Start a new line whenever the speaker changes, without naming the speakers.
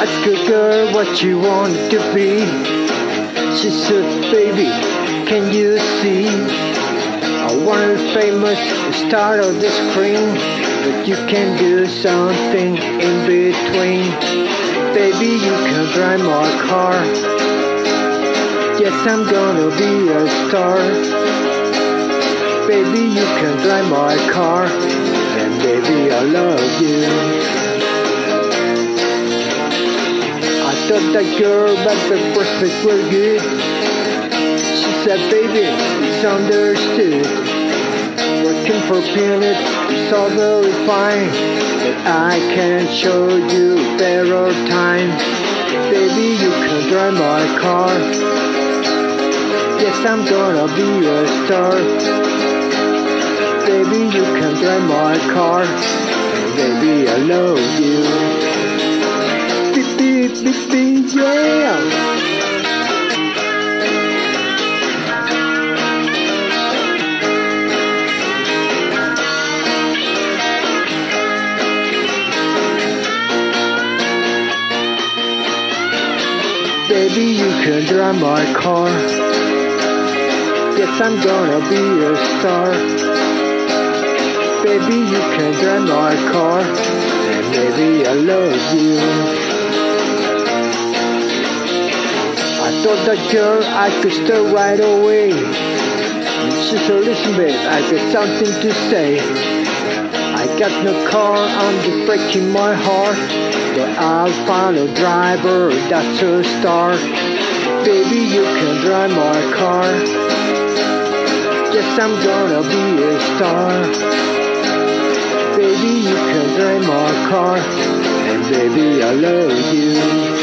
Ask a girl what you want to be. She said, baby, can you see? I want to famous star of the screen, but you can do something in between. Baby, you can drive my car. Yes, I'm gonna be a star. Baby, you can drive my car, and baby, I love you. Thought that girl, but the prospects were good. She said, baby, it's understood. Working for peanuts is all very fine, but I can show you better time. Baby, you can drive my car. Yes, I'm gonna be a star. Baby, you can drive my car. Baby, I love you. Beep, beep, beep, yeah. Baby, you can drive my car. Yes, I'm gonna be a star. Baby, you can drive my car. And baby, I love you. Thought that girl I could start right away. She said, listen babe, I got something to say. I got no car, I'm just breaking my heart. But I'll find a driver that's a star. Baby, you can drive my car. Guess I'm gonna be a star. Baby, you can drive my car. And baby, I love you.